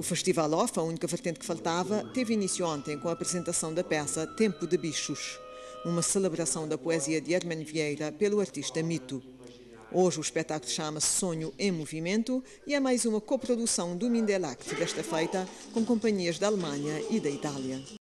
O Festival Off, a única vertente que faltava, teve início ontem com a apresentação da peça Tempo de Bichos, uma celebração da poesia de Herman Vieira pelo artista Mito. Hoje o espetáculo chama-se Sonho em Movimento e é mais uma coprodução do Mindelact desta feita com companhias da Alemanha e da Itália.